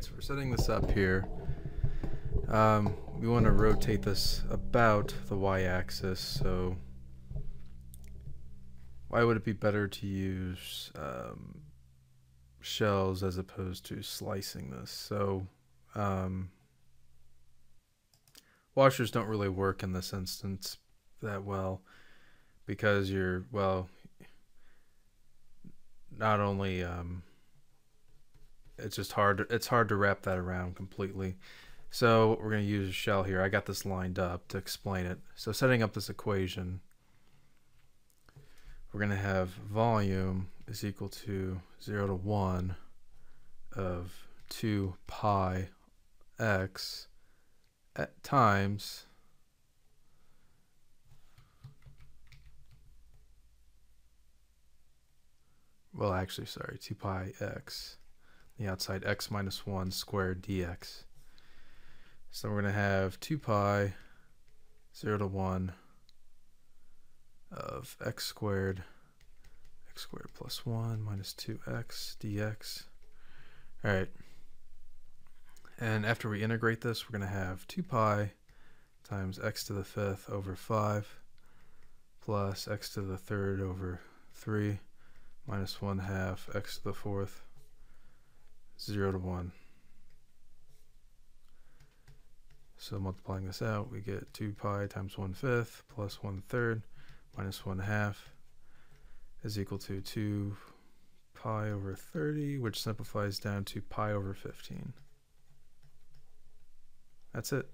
So we're setting this up here. Um, we want to rotate this about the y-axis, so why would it be better to use um, shells as opposed to slicing this? So um, washers don't really work in this instance that well because you're, well, not only um, it's just hard it's hard to wrap that around completely. So we're going to use a shell here. I got this lined up to explain it. So setting up this equation we're going to have volume is equal to 0 to 1 of 2 pi x at times well actually sorry 2 pi x the outside x minus 1 squared dx. So we're going to have 2 pi 0 to 1 of x squared x squared plus 1 minus 2x dx. Alright. And after we integrate this we're going to have 2 pi times x to the fifth over 5 plus x to the third over 3 minus 1 half x to the fourth 0 to 1. So multiplying this out, we get 2 pi times 1 fifth plus 1 third minus 1 half is equal to 2 pi over 30, which simplifies down to pi over 15. That's it.